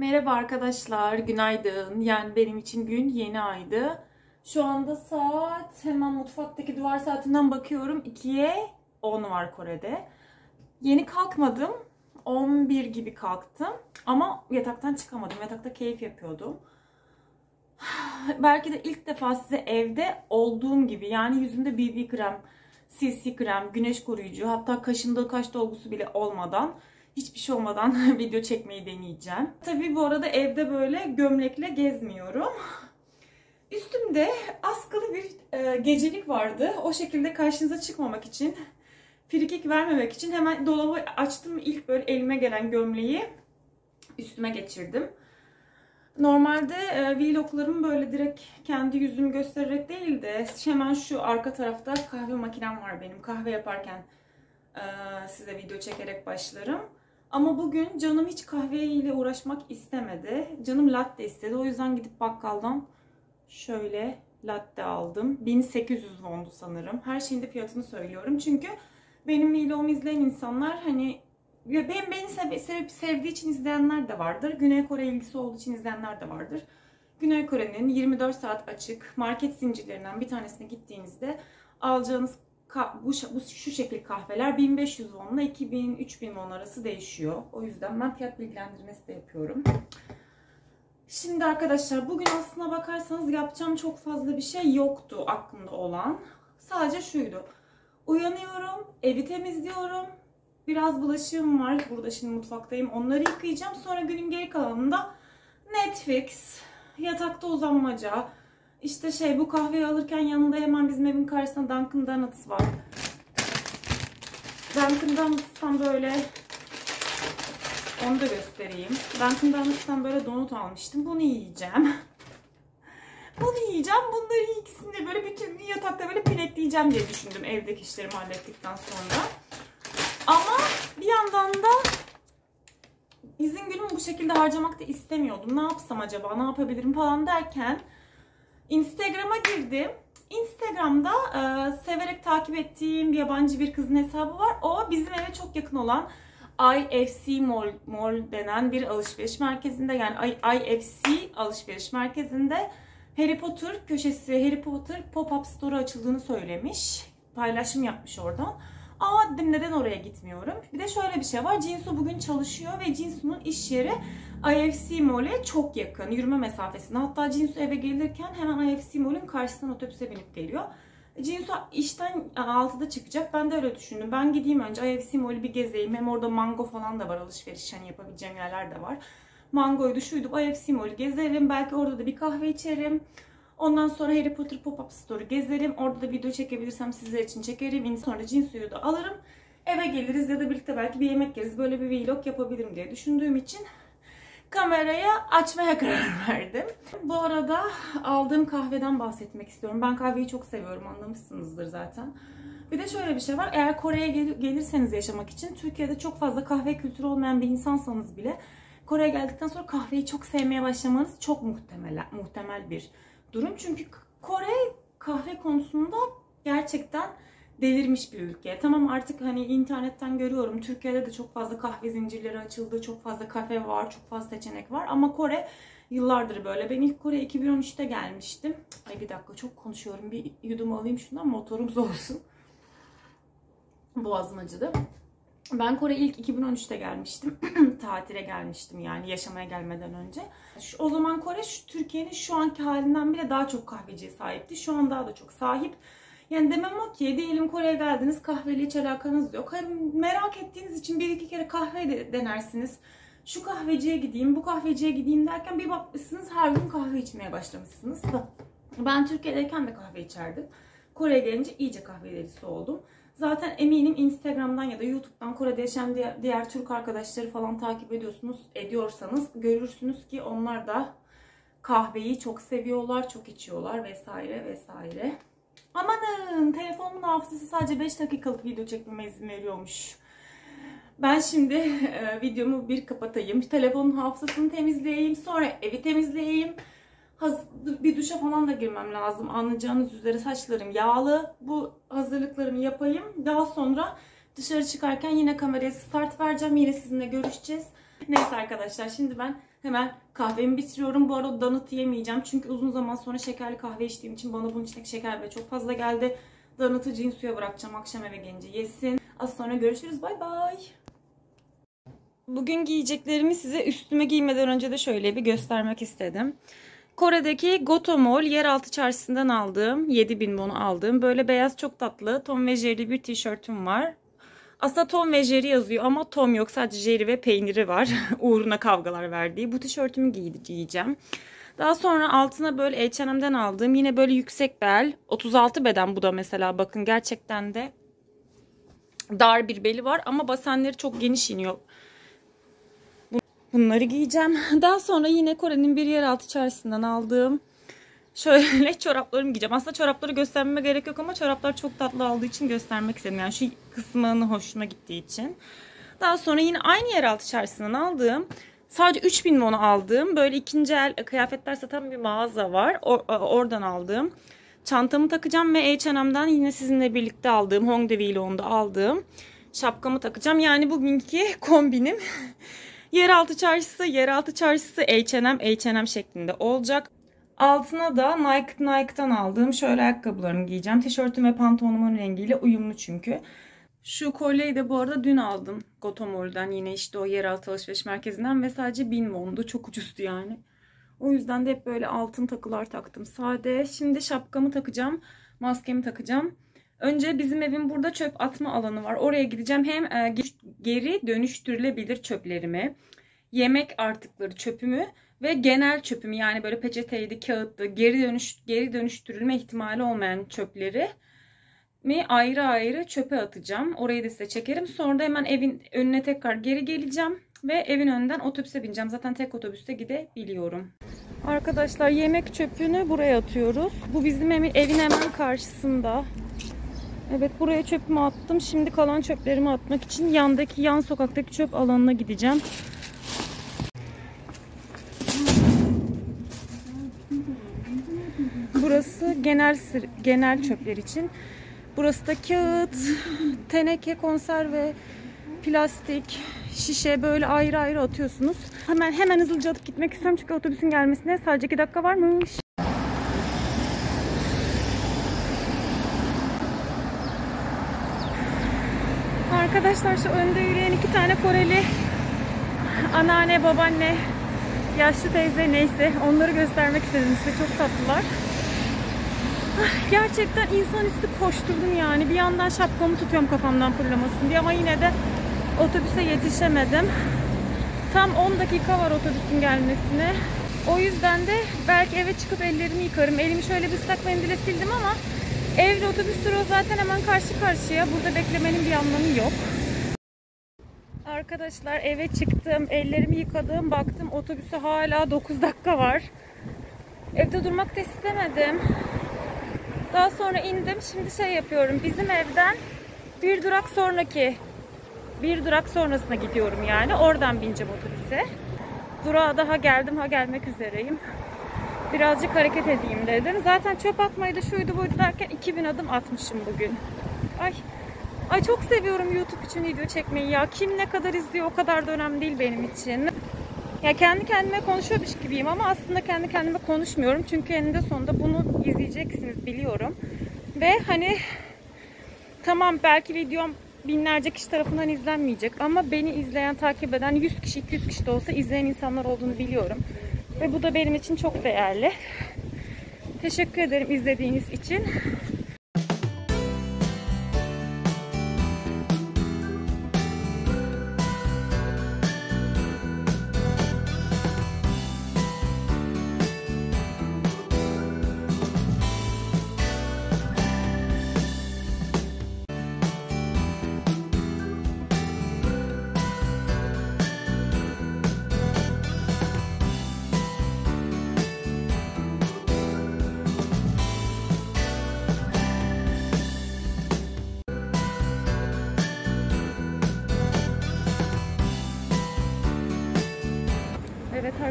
Merhaba arkadaşlar, günaydın. Yani benim için gün yeni aydı. Şu anda saat hemen mutfaktaki duvar saatinden bakıyorum. 2'ye 10 var Kore'de. Yeni kalkmadım. 11 gibi kalktım. Ama yataktan çıkamadım. Yatakta keyif yapıyordum. Belki de ilk defa size evde olduğum gibi yani yüzümde BB krem, CC krem, güneş koruyucu hatta kaşında kaş dolgusu bile olmadan hiçbir şey olmadan video çekmeyi deneyeceğim. Tabii bu arada evde böyle gömlekle gezmiyorum. Üstümde askılı bir e, gecelik vardı. O şekilde karşınıza çıkmamak için, frikik vermemek için hemen dolabı açtım. İlk böyle elime gelen gömleği üstüme geçirdim. Normalde e, vloglarımı böyle direkt kendi yüzümü göstererek değil de hemen şu arka tarafta kahve makinem var benim. Kahve yaparken e, size video çekerek başlarım. Ama bugün canım hiç kahveyle uğraşmak istemedi. Canım latte istedi. O yüzden gidip bakkaldan şöyle latte aldım. 1800 wondu sanırım. Her şeyin de fiyatını söylüyorum. Çünkü benim vlogumu izleyen insanlar hani ben beni sev, sevip sevdiği için izleyenler de vardır. Güney Kore ilgisi olduğu için izleyenler de vardır. Güney Kore'nin 24 saat açık market zincirlerinden bir tanesine gittiğinizde alacağınız bu, bu şu şekil kahveler 1500 won ile 2000-3000 won arası değişiyor. O yüzden ben fiyat bilgilendirmesi de yapıyorum. Şimdi arkadaşlar bugün aslına bakarsanız yapacağım çok fazla bir şey yoktu aklımda olan. Sadece şuydu. Uyanıyorum, evi temizliyorum. Biraz bulaşığım var. Burada şimdi mutfaktayım. Onları yıkayacağım. Sonra günün geri kalanında Netflix, yatakta uzanmaca, işte şey bu kahveyi alırken yanında hemen bizim evin karşısında Dunkin Donuts var. Dunkin Donuts'tan böyle onu da göstereyim. Dunkin Donuts'tan böyle donut almıştım. Bunu yiyeceğim. Bunu yiyeceğim. Bunları ikisini de böyle bütün yatakta böyle pinetleyeceğim diye düşündüm evdeki işlerimi hallettikten sonra. Ama bir yandan da izin günümü bu şekilde harcamak da istemiyordum. Ne yapsam acaba, ne yapabilirim falan derken Instagram'a girdim. Instagram'da e, severek takip ettiğim bir yabancı bir kızın hesabı var. O bizim eve çok yakın olan IFC Mall, Mall denen bir alışveriş merkezinde yani IFC alışveriş merkezinde Harry Potter köşesi, Harry Potter pop-up store açıldığını söylemiş. Paylaşım yapmış oradan. Aa dedim neden oraya gitmiyorum? Bir de şöyle bir şey var. Jinsu bugün çalışıyor ve Jinsu'nun iş yeri IFC Mall'e çok yakın. Yürüme mesafesinde. Hatta Jinsu eve gelirken hemen IFC Mall'in karşısından otobüse binip geliyor. Jinsu işten 6'da çıkacak. Ben de öyle düşündüm. Ben gideyim önce IFC Mall'i bir gezeyim. Hem orada mango falan da var alışveriş. Hani yapabileceğim yerler de var. Mangoydu şuydu IFC Mall'i gezerim. Belki orada da bir kahve içerim. Ondan sonra Harry Potter Pop-Up Store'u gezerim. Orada da video çekebilirsem sizler için çekerim. Sonra cin suyu da alırım. Eve geliriz ya da birlikte belki bir yemek yeriz. Böyle bir vlog yapabilirim diye düşündüğüm için kameraya açmaya karar verdim. Bu arada aldığım kahveden bahsetmek istiyorum. Ben kahveyi çok seviyorum anlamışsınızdır zaten. Bir de şöyle bir şey var. Eğer Kore'ye gel gelirseniz yaşamak için Türkiye'de çok fazla kahve kültürü olmayan bir insansanız bile Kore'ye geldikten sonra kahveyi çok sevmeye başlamanız çok muhtemel, muhtemel bir durum. Çünkü Kore kahve konusunda gerçekten delirmiş bir ülke. Tamam artık hani internetten görüyorum. Türkiye'de de çok fazla kahve zincirleri açıldı. Çok fazla kafe var. Çok fazla seçenek var. Ama Kore yıllardır böyle. Ben ilk Kore 2013'te gelmiştim. Ay bir dakika çok konuşuyorum. Bir yudum alayım şundan motorum soğusun. Boğazım acıdı. Ben Kore ilk 2013'te gelmiştim. Tatile gelmiştim yani yaşamaya gelmeden önce. Şu, o zaman Kore Türkiye'nin şu anki halinden bile daha çok kahveciye sahipti. Şu an daha da çok sahip. Yani demem o ki diyelim Kore'ye geldiniz kahveyle hiç alakanız yok. Hani merak ettiğiniz için bir iki kere kahve de denersiniz. Şu kahveciye gideyim, bu kahveciye gideyim derken bir bakmışsınız her gün kahve içmeye başlamışsınız. Ben Türkiye'deyken de kahve içerdim. Kore'ye gelince iyice kahve delisi oldum. Zaten eminim Instagram'dan ya da YouTube'dan Kore'de yaşayan diğer, Türk arkadaşları falan takip ediyorsunuz, ediyorsanız görürsünüz ki onlar da kahveyi çok seviyorlar, çok içiyorlar vesaire vesaire. Amanın telefonumun hafızası sadece 5 dakikalık video çekmeme izin veriyormuş. Ben şimdi e, videomu bir kapatayım. Telefonun hafızasını temizleyeyim. Sonra evi temizleyeyim bir duşa falan da girmem lazım. Anlayacağınız üzere saçlarım yağlı. Bu hazırlıklarımı yapayım. Daha sonra dışarı çıkarken yine kameraya start vereceğim. Yine sizinle görüşeceğiz. Neyse arkadaşlar şimdi ben hemen kahvemi bitiriyorum. Bu arada donut yemeyeceğim. Çünkü uzun zaman sonra şekerli kahve içtiğim için bana bunun içindeki şeker bile çok fazla geldi. Donut'u cin suya bırakacağım. Akşam eve gelince yesin. Az sonra görüşürüz. Bay bay. Bugün giyeceklerimi size üstüme giymeden önce de şöyle bir göstermek istedim. Kore'deki Gotomol yeraltı çarşısından aldığım 7000 wonu aldığım böyle beyaz çok tatlı Tom ve Jerry bir tişörtüm var. Aslında Tom ve Jerry yazıyor ama Tom yok sadece Jerry ve peyniri var. Uğruna kavgalar verdiği. Bu tişörtümü giyeceğim. Daha sonra altına böyle H&M'den aldığım yine böyle yüksek bel. 36 beden bu da mesela bakın gerçekten de dar bir beli var ama basenleri çok geniş iniyor. Bunları giyeceğim. Daha sonra yine Kore'nin bir yeraltı çarşısından aldığım şöyle çoraplarımı giyeceğim. Aslında çorapları göstermeme gerek yok ama çoraplar çok tatlı olduğu için göstermek istedim. Yani şu kısmını hoşuma gittiği için. Daha sonra yine aynı yeraltı çarşısından aldığım sadece 3000 won aldığım böyle ikinci el kıyafetler satan bir mağaza var. oradan aldığım. Çantamı takacağım ve H&M'den yine sizinle birlikte aldığım Hongdae Vlog'unda aldığım şapkamı takacağım. Yani bugünkü kombinim yeraltı çarşısı, yeraltı çarşısı H&M, H&M şeklinde olacak. Altına da Nike Nike'dan aldığım şöyle ayakkabılarımı giyeceğim. Tişörtüm ve pantolonumun rengiyle uyumlu çünkü. Şu kolyeyi de bu arada dün aldım. Gotomol'den yine işte o yeraltı alışveriş merkezinden ve sadece 1000 wondu. Çok ucuzdu yani. O yüzden de hep böyle altın takılar taktım. Sade. Şimdi şapkamı takacağım. Maskemi takacağım. Önce bizim evin burada çöp atma alanı var. Oraya gideceğim. Hem e, geri dönüştürülebilir çöplerimi, yemek artıkları çöpümü ve genel çöpümü yani böyle peçeteydi, kağıttı, geri dönüş geri dönüştürülme ihtimali olmayan çöpleri mi ayrı ayrı çöpe atacağım. Orayı da size çekerim. Sonra da hemen evin önüne tekrar geri geleceğim ve evin önünden otobüse bineceğim. Zaten tek otobüste gidebiliyorum. Arkadaşlar yemek çöpünü buraya atıyoruz. Bu bizim evin hemen karşısında. Evet buraya çöpümü attım. Şimdi kalan çöplerimi atmak için yandaki yan sokaktaki çöp alanına gideceğim. Burası genel genel çöpler için. Burası da kağıt, teneke, konserve, plastik, şişe böyle ayrı ayrı atıyorsunuz. Hemen hemen hızlıca atıp gitmek istiyorum çünkü otobüsün gelmesine sadece 2 dakika varmış. Arkadaşlar şu önde yürüyen iki tane Koreli anneanne, babaanne, yaşlı teyze neyse onları göstermek istedim size. Çok tatlılar. Ah, gerçekten insanüstü koşturdum yani. Bir yandan şapkamı tutuyorum kafamdan fırlamasın diye ama yine de otobüse yetişemedim. Tam 10 dakika var otobüsün gelmesine. O yüzden de belki eve çıkıp ellerimi yıkarım. Elimi şöyle bir ıslak mendile sildim ama evle otobüs durağı zaten hemen karşı karşıya. Burada beklemenin bir anlamı yok. Arkadaşlar eve çıktım. Ellerimi yıkadım. Baktım otobüse hala 9 dakika var. Evde durmak da istemedim. Daha sonra indim. Şimdi şey yapıyorum. Bizim evden bir durak sonraki bir durak sonrasına gidiyorum yani. Oradan bineceğim otobüse. Durağa daha geldim. Ha gelmek üzereyim. Birazcık hareket edeyim dedim. Zaten çöp atmayı da şuydu buydu derken 2000 adım atmışım bugün. Ay Ay çok seviyorum YouTube için video çekmeyi ya. Kim ne kadar izliyor o kadar da önemli değil benim için. Ya kendi kendime konuşuyormuş gibiyim ama aslında kendi kendime konuşmuyorum. Çünkü eninde sonunda bunu izleyeceksiniz biliyorum. Ve hani tamam belki videom binlerce kişi tarafından izlenmeyecek ama beni izleyen, takip eden 100 kişi, 200 kişi de olsa izleyen insanlar olduğunu biliyorum. Ve bu da benim için çok değerli. Teşekkür ederim izlediğiniz için.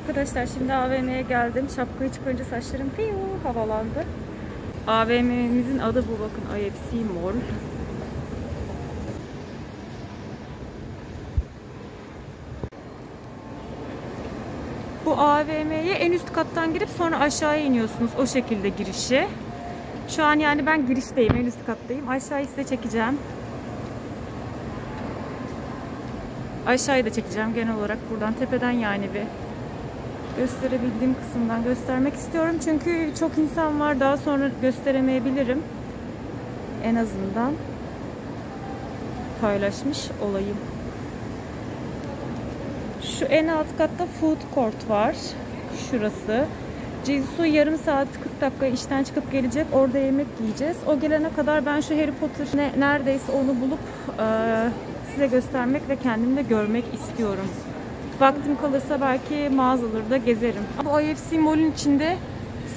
Arkadaşlar şimdi AVM'ye geldim. Şapkayı çıkarınca saçlarım piyu havalandı. AVM'mizin adı bu bakın IFC Mall. Bu AVM'ye en üst kattan girip sonra aşağıya iniyorsunuz. O şekilde girişi. Şu an yani ben girişteyim. En üst kattayım. Aşağıyı size çekeceğim. Aşağıyı da çekeceğim genel olarak buradan tepeden yani bir gösterebildiğim kısımdan göstermek istiyorum. Çünkü çok insan var. Daha sonra gösteremeyebilirim. En azından paylaşmış olayım. Şu en alt katta food court var. Şurası. Jisoo yarım saat 40 dakika işten çıkıp gelecek. Orada yemek yiyeceğiz. O gelene kadar ben şu Harry Potter ne, neredeyse onu bulup e, size göstermek ve kendim de görmek istiyorum. Vaktim kalırsa belki mağazaları da gezerim. Bu IFC Mall'ün içinde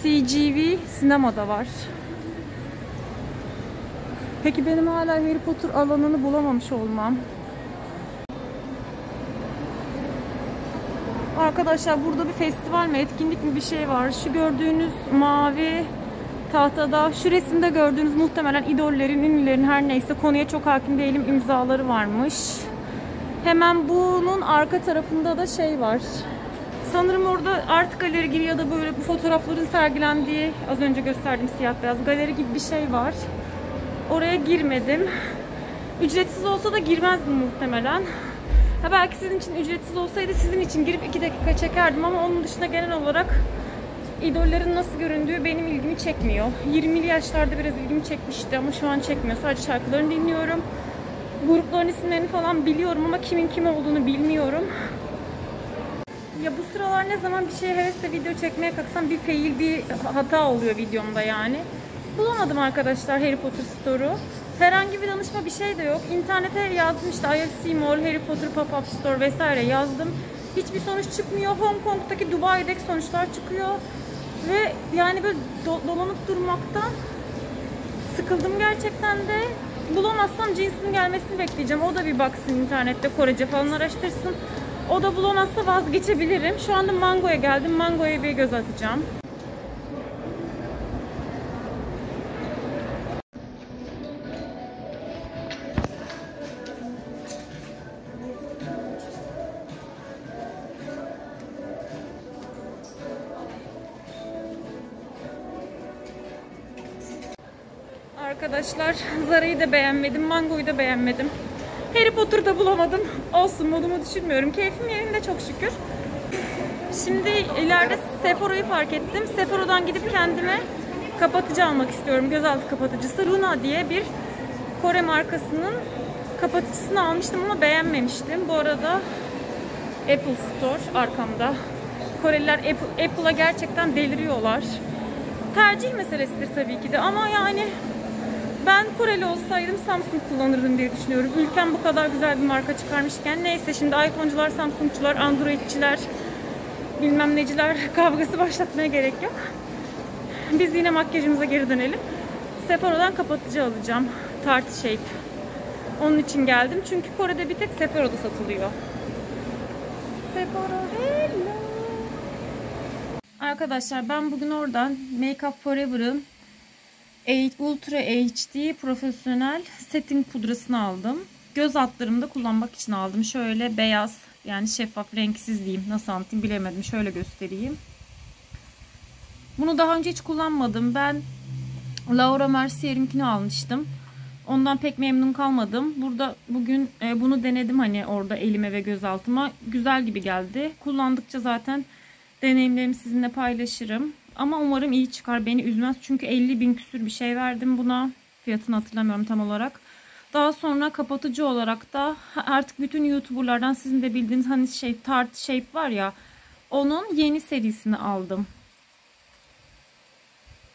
CGV sinemada var. Peki benim hala Harry Potter alanını bulamamış olmam. Arkadaşlar burada bir festival mi, etkinlik mi bir şey var. Şu gördüğünüz mavi tahtada, şu resimde gördüğünüz muhtemelen idollerin, ünlülerin her neyse konuya çok hakim değilim imzaları varmış. Hemen bunun arka tarafında da şey var. Sanırım orada art galeri gibi ya da böyle bu fotoğrafların sergilendiği az önce gösterdiğim siyah beyaz galeri gibi bir şey var. Oraya girmedim. Ücretsiz olsa da girmezdim muhtemelen. Ha belki sizin için ücretsiz olsaydı sizin için girip 2 dakika çekerdim ama onun dışında genel olarak idollerin nasıl göründüğü benim ilgimi çekmiyor. 20'li yaşlarda biraz ilgimi çekmişti ama şu an çekmiyor. Sadece şarkılarını dinliyorum. Grupların isimlerini falan biliyorum ama kimin kim olduğunu bilmiyorum. Ya bu sıralar ne zaman bir şeye hevesle video çekmeye kalksam bir fail, bir hata oluyor videomda yani. Bulamadım arkadaşlar Harry Potter Store'u. Herhangi bir danışma bir şey de yok. İnternete yazdım işte IFC Mall, Harry Potter Pop-Up Store vesaire yazdım. Hiçbir sonuç çıkmıyor. Hong Kong'daki Dubai'deki sonuçlar çıkıyor. Ve yani böyle do dolanıp durmaktan sıkıldım gerçekten de. Bulamazsam cinsin gelmesini bekleyeceğim. O da bir baksın internette Korece falan araştırsın. O da bulamazsa vazgeçebilirim. Şu anda Mango'ya geldim. Mango'ya bir göz atacağım. Arkadaşlar Zara'yı da beğenmedim, Mango'yu da beğenmedim. Harry Potter'da bulamadım. Olsun modumu düşünmüyorum. Keyfim yerinde çok şükür. Şimdi ileride Sephora'yı fark ettim. Sephora'dan gidip kendime kapatıcı almak istiyorum. Gözaltı kapatıcısı. Luna diye bir Kore markasının kapatıcısını almıştım ama beğenmemiştim. Bu arada Apple Store arkamda. Koreliler Apple, Apple'a gerçekten deliriyorlar. Tercih meselesidir tabii ki de ama yani ben Koreli olsaydım Samsung kullanırdım diye düşünüyorum. Ülkem bu kadar güzel bir marka çıkarmışken neyse şimdi iPhone'cular, Samsung'cular, Android'ciler, bilmem neciler kavgası başlatmaya gerek yok. Biz yine makyajımıza geri dönelim. Sephora'dan kapatıcı alacağım. Tarte Shape. Onun için geldim. Çünkü Kore'de bir tek Sephora'da satılıyor. Sephora hello. Arkadaşlar ben bugün oradan Make Up Forever'ın Ultra HD profesyonel setting pudrasını aldım. Göz altlarımda kullanmak için aldım. Şöyle beyaz yani şeffaf renksiz diyeyim. Nasıl anlatayım bilemedim. Şöyle göstereyim. Bunu daha önce hiç kullanmadım. Ben Laura Mercier'inkini almıştım. Ondan pek memnun kalmadım. Burada bugün e, bunu denedim hani orada elime ve gözaltıma. Güzel gibi geldi. Kullandıkça zaten deneyimlerimi sizinle paylaşırım. Ama umarım iyi çıkar. Beni üzmez. Çünkü 50 bin küsür bir şey verdim buna. Fiyatını hatırlamıyorum tam olarak. Daha sonra kapatıcı olarak da artık bütün YouTuber'lardan sizin de bildiğiniz hani şey Tarte Shape var ya. Onun yeni serisini aldım.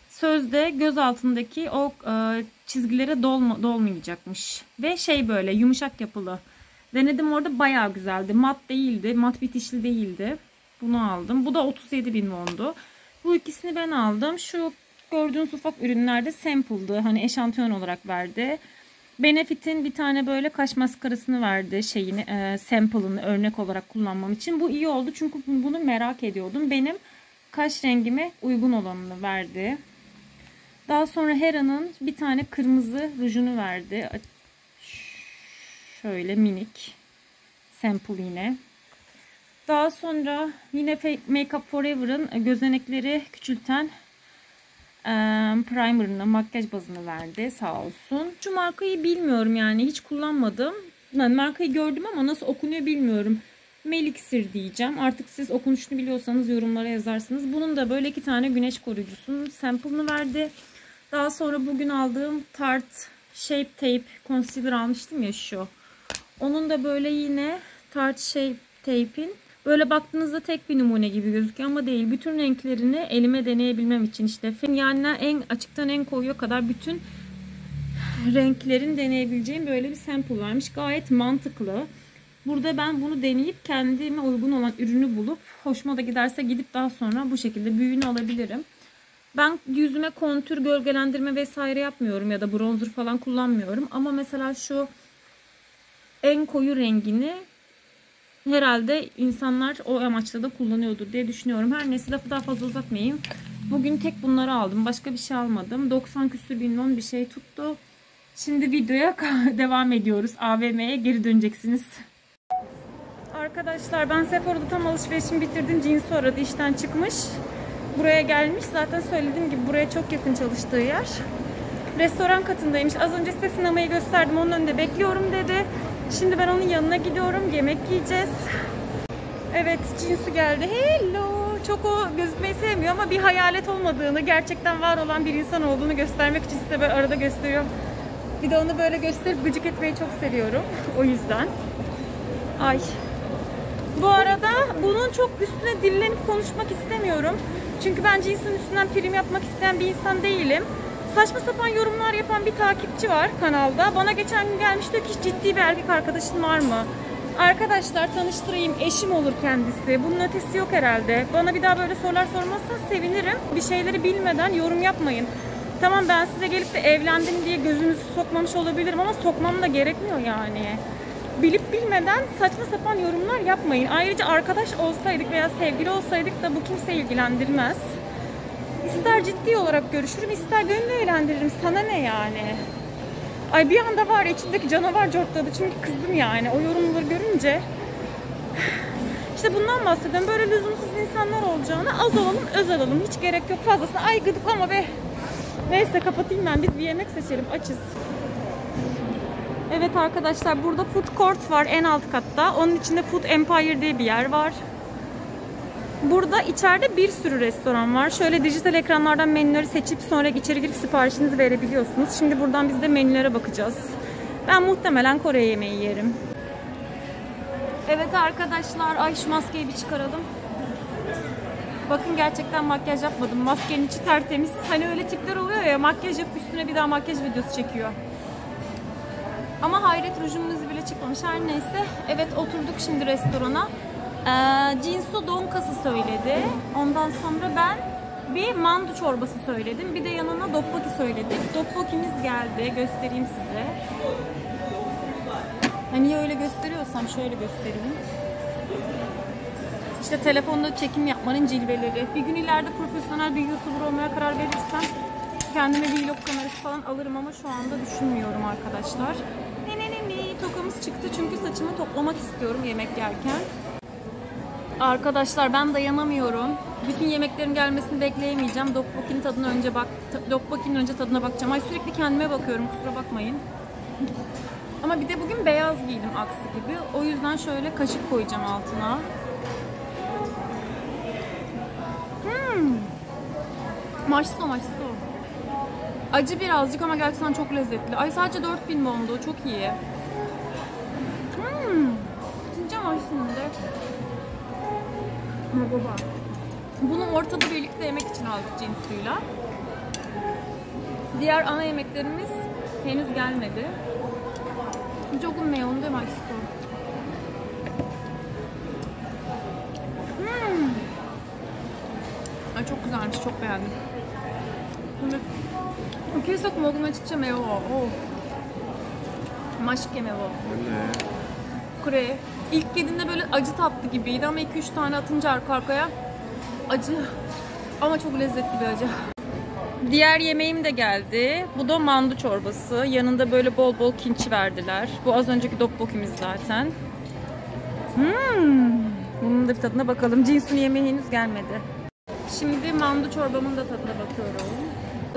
Sözde göz altındaki o e, çizgilere dolma, dolmayacakmış. Ve şey böyle yumuşak yapılı. Denedim orada bayağı güzeldi. Mat değildi. Mat bitişli değildi. Bunu aldım. Bu da 37 bin wondu. Bu ikisini ben aldım. Şu gördüğünüz ufak ürünlerde sample'dı. Hani eşantiyon olarak verdi. Benefit'in bir tane böyle kaş maskarasını verdi şeyini e, sample'ını örnek olarak kullanmam için. Bu iyi oldu çünkü bunu merak ediyordum. Benim kaş rengime uygun olanını verdi. Daha sonra Hera'nın bir tane kırmızı rujunu verdi. Şöyle minik. Sample yine. Daha sonra yine Makeup Forever'ın gözenekleri küçülten primer'ını, makyaj bazını verdi sağ olsun. Şu markayı bilmiyorum yani hiç kullanmadım. Yani markayı gördüm ama nasıl okunuyor bilmiyorum. Melixir diyeceğim. Artık siz okunuşunu biliyorsanız yorumlara yazarsınız. Bunun da böyle iki tane güneş koruyucusunun sample'ını verdi. Daha sonra bugün aldığım Tarte Shape Tape Concealer almıştım ya şu. Onun da böyle yine Tarte Shape Tape'in böyle baktığınızda tek bir numune gibi gözüküyor ama değil. Bütün renklerini elime deneyebilmem için işte yani en açıktan en koyuyor kadar bütün renklerin deneyebileceğim böyle bir sample vermiş. Gayet mantıklı. Burada ben bunu deneyip kendime uygun olan ürünü bulup hoşuma da giderse gidip daha sonra bu şekilde büyüğünü alabilirim. Ben yüzüme kontür, gölgelendirme vesaire yapmıyorum ya da bronzer falan kullanmıyorum. Ama mesela şu en koyu rengini herhalde insanlar o amaçla da kullanıyordur diye düşünüyorum. Her neyse lafı daha fazla uzatmayayım. Bugün tek bunları aldım. Başka bir şey almadım. 90 küsür bin bir şey tuttu. Şimdi videoya devam ediyoruz. AVM'ye geri döneceksiniz. Arkadaşlar ben Sephora'da tam alışverişimi bitirdim. Cinsu aradı işten çıkmış. Buraya gelmiş. Zaten söylediğim gibi buraya çok yakın çalıştığı yer. Restoran katındaymış. Az önce size sinemayı gösterdim. Onun önünde bekliyorum dedi. Şimdi ben onun yanına gidiyorum. Yemek yiyeceğiz. Evet Cinsu geldi. Hello. Çok o gözükmeyi sevmiyor ama bir hayalet olmadığını, gerçekten var olan bir insan olduğunu göstermek için size böyle arada gösteriyorum. Bir de onu böyle gösterip gıcık etmeyi çok seviyorum. o yüzden. Ay. Bu arada bunun çok üstüne dillenip konuşmak istemiyorum. Çünkü ben cinsin üstünden prim yapmak isteyen bir insan değilim. Saçma sapan yorumlar yapan bir takipçi var kanalda. Bana geçen gün gelmiş diyor ki ciddi bir erkek arkadaşın var mı? Arkadaşlar tanıştırayım. Eşim olur kendisi. Bunun ötesi yok herhalde. Bana bir daha böyle sorular sormazsanız sevinirim. Bir şeyleri bilmeden yorum yapmayın. Tamam ben size gelip de evlendim diye gözünüzü sokmamış olabilirim ama sokmam da gerekmiyor yani. Bilip bilmeden saçma sapan yorumlar yapmayın. Ayrıca arkadaş olsaydık veya sevgili olsaydık da bu kimse ilgilendirmez. İster ciddi olarak görüşürüm, ister gönlü eğlendiririm. Sana ne yani? Ay bir anda var içindeki canavar cortladı çünkü kızdım yani o yorumları görünce. İşte bundan bahsediyorum. Böyle lüzumsuz insanlar olacağına az olalım, öz olalım. Hiç gerek yok fazlasına. Ay gıdıklama be. Neyse kapatayım ben. Biz bir yemek seçelim. Açız. Evet arkadaşlar burada food court var en alt katta. Onun içinde Food Empire diye bir yer var. Burada içeride bir sürü restoran var. Şöyle dijital ekranlardan menüleri seçip sonra içeri girip siparişinizi verebiliyorsunuz. Şimdi buradan biz de menülere bakacağız. Ben muhtemelen Kore yemeği yerim. Evet arkadaşlar, ay şu maskeyi bir çıkaralım. Bakın gerçekten makyaj yapmadım. Maskenin içi tertemiz. Hani öyle tipler oluyor ya makyaj yapıp üstüne bir daha makyaj videosu çekiyor. Ama hayret rujumuz bile çıkmamış. Her neyse. Evet oturduk şimdi restorana. Ee, Jinsu donkası söyledi. Ondan sonra ben bir mandu çorbası söyledim. Bir de yanına dokboki söyledik. Dokbokimiz geldi. Göstereyim size. Hani öyle gösteriyorsam şöyle göstereyim. İşte telefonda çekim yapmanın cilveleri. Bir gün ileride profesyonel bir YouTuber olmaya karar verirsem kendime vlog kamerası falan alırım ama şu anda düşünmüyorum arkadaşlar. Ne ne ne ne tokamız çıktı çünkü saçımı toplamak istiyorum yemek yerken. Arkadaşlar ben dayanamıyorum. Bütün yemeklerin gelmesini bekleyemeyeceğim. Dokboki'nin tadına önce bak Dokboki'nin önce tadına bakacağım. Ay sürekli kendime bakıyorum kusura bakmayın. Ama bir de bugün beyaz giydim aksi gibi. O yüzden şöyle kaşık koyacağım altına. Hmm. Maşso maşso. Acı birazcık ama gerçekten çok lezzetli. Ay sadece 4000 bondu. Çok iyi. Hmm. Cince maşsinde. Baba. Bunu ortada birlikte yemek için aldık cinsuyla. Diğer ana yemeklerimiz henüz gelmedi. 조금 매운데 맛있어. Hmm. Ay çok güzelmiş, çok beğendim. 근데 계속 먹으면 진짜 매워. 오. 맛있게 매워. 맞네. Kure. İlk yediğinde böyle acı tatlı gibiydi ama 2-3 tane atınca arka arkaya acı. Ama çok lezzetli bir acı. Diğer yemeğim de geldi. Bu da mandu çorbası. Yanında böyle bol bol kinçi verdiler. Bu az önceki dokbokimiz zaten. Hmm. Bunun da bir tadına bakalım. Cinsun yemeği henüz gelmedi. Şimdi mandu çorbamın da tadına bakıyorum.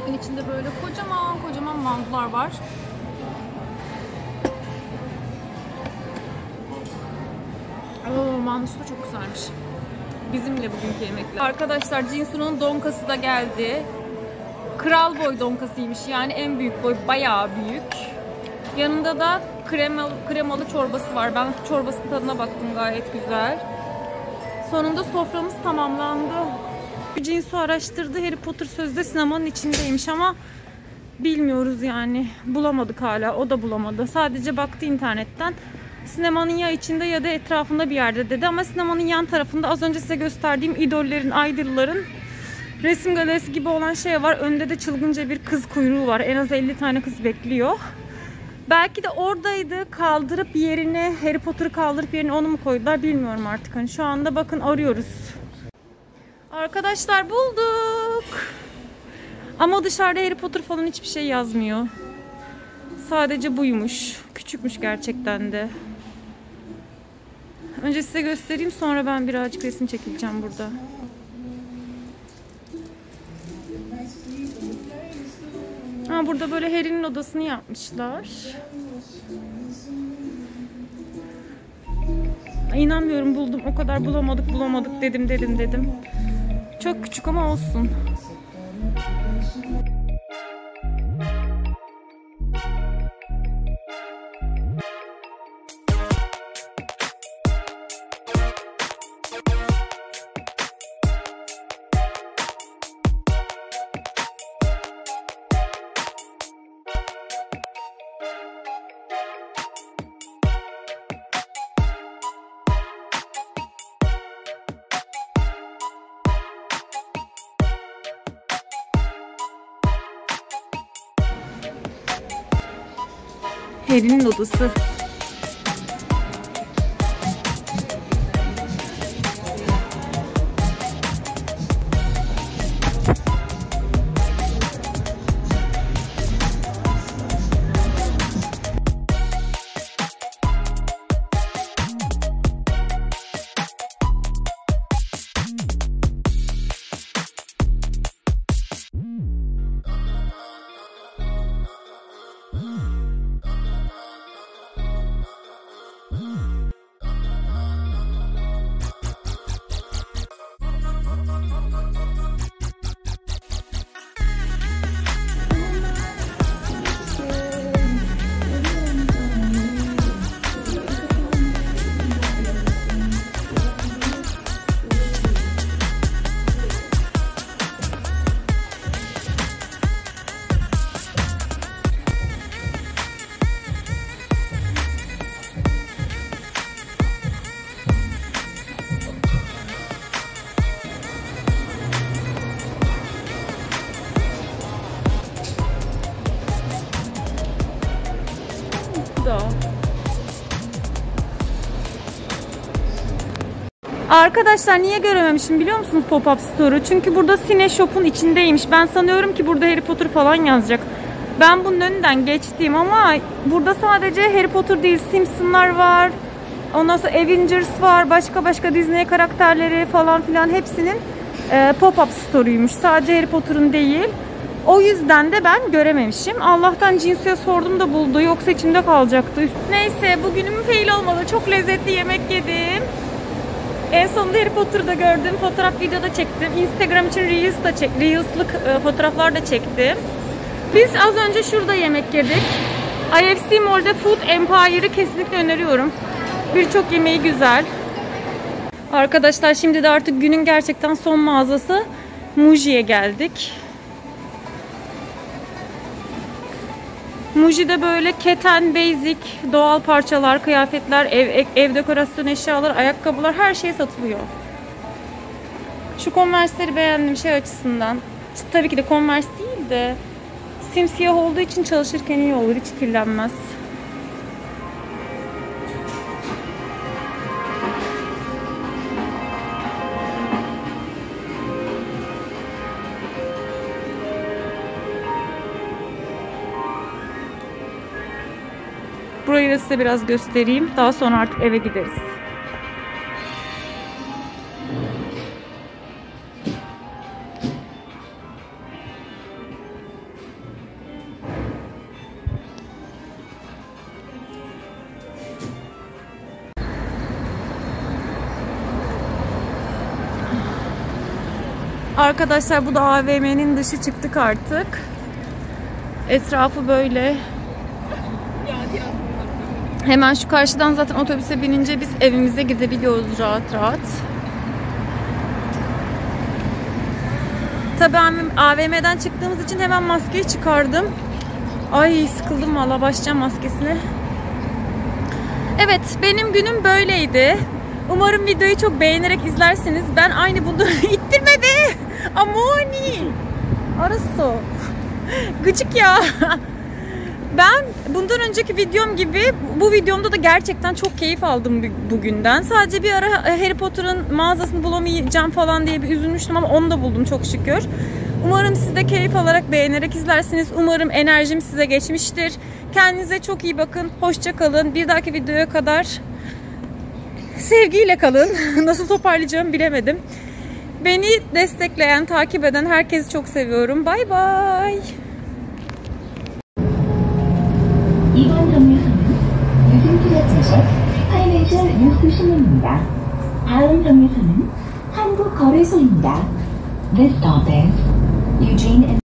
Bakın içinde böyle kocaman kocaman mandular var. Oo, mandusu da çok güzelmiş. Bizimle bugünkü yemekler. Arkadaşlar Jinsu'nun donkası da geldi. Kral boy donkasıymış yani en büyük boy bayağı büyük. Yanında da kremalı, kremalı çorbası var. Ben çorbasının tadına baktım gayet güzel. Sonunda soframız tamamlandı. Jinsu araştırdı. Harry Potter sözde sinemanın içindeymiş ama bilmiyoruz yani. Bulamadık hala. O da bulamadı. Sadece baktı internetten. Sinemanın ya içinde ya da etrafında bir yerde dedi. Ama sinemanın yan tarafında az önce size gösterdiğim idollerin, idolların resim galerisi gibi olan şey var. Önde de çılgınca bir kız kuyruğu var. En az 50 tane kız bekliyor. Belki de oradaydı. Kaldırıp yerine Harry Potter'ı kaldırıp yerine onu mu koydular bilmiyorum artık. Hani şu anda bakın arıyoruz. Arkadaşlar bulduk. Ama dışarıda Harry Potter falan hiçbir şey yazmıyor. Sadece buymuş. Küçükmüş gerçekten de. Önce size göstereyim sonra ben birazcık resim çekileceğim burada. Ha, burada böyle Harry'nin odasını yapmışlar. İnanmıyorum buldum. O kadar bulamadık bulamadık dedim dedim dedim. Çok küçük ama olsun. Harry'nin odası. Arkadaşlar niye görememişim biliyor musunuz pop-up store'u? Çünkü burada Cine Shop'un içindeymiş. Ben sanıyorum ki burada Harry Potter falan yazacak. Ben bunun önünden geçtim ama burada sadece Harry Potter değil Simpsonlar var. Ondan sonra Avengers var. Başka başka Disney karakterleri falan filan hepsinin e, pop-up store'uymuş. Sadece Harry Potter'ın değil. O yüzden de ben görememişim. Allah'tan Cinsu'ya sordum da buldu. Yoksa içimde kalacaktı. Neyse bugünüm fail olmadı. Çok lezzetli yemek yedim. En sonunda Harry Potter'da gördüm. Fotoğraf videoda çektim. Instagram için Reels da çek, Reels'lık e, fotoğraflar da çektim. Biz az önce şurada yemek yedik. IFC Mall'de Food Empire'ı kesinlikle öneriyorum. Birçok yemeği güzel. Arkadaşlar şimdi de artık günün gerçekten son mağazası Muji'ye geldik. Muji'de böyle keten, basic, doğal parçalar, kıyafetler, ev, ev dekorasyon eşyaları, ayakkabılar her şey satılıyor. Şu Converse'leri beğendim şey açısından. Tabii ki de Converse değil de simsiyah olduğu için çalışırken iyi olur. Hiç kirlenmez. Şöyle size biraz göstereyim. Daha sonra artık eve gideriz. Arkadaşlar bu da AVM'nin dışı çıktık artık. Etrafı böyle Hemen şu karşıdan zaten otobüse binince biz evimize gidebiliyoruz rahat rahat. Tabii AVM'den çıktığımız için hemen maskeyi çıkardım. Ay sıkıldım valla başlayacağım maskesine. Evet benim günüm böyleydi. Umarım videoyu çok beğenerek izlersiniz. Ben aynı bunu ittirme be. Amoni. Arası. Gıcık ya. Ben bundan önceki videom gibi bu videomda da gerçekten çok keyif aldım bugünden. Sadece bir ara Harry Potter'ın mağazasını bulamayacağım falan diye bir üzülmüştüm ama onu da buldum çok şükür. Umarım siz de keyif alarak beğenerek izlersiniz. Umarım enerjim size geçmiştir. Kendinize çok iyi bakın. Hoşça kalın. Bir dahaki videoya kadar sevgiyle kalın. Nasıl toparlayacağımı bilemedim. Beni destekleyen, takip eden herkesi çok seviyorum. Bay bay. 파이낸셜 뉴스신입니다. 다음 정류소는 한국거래소입니다. This stop is Eugene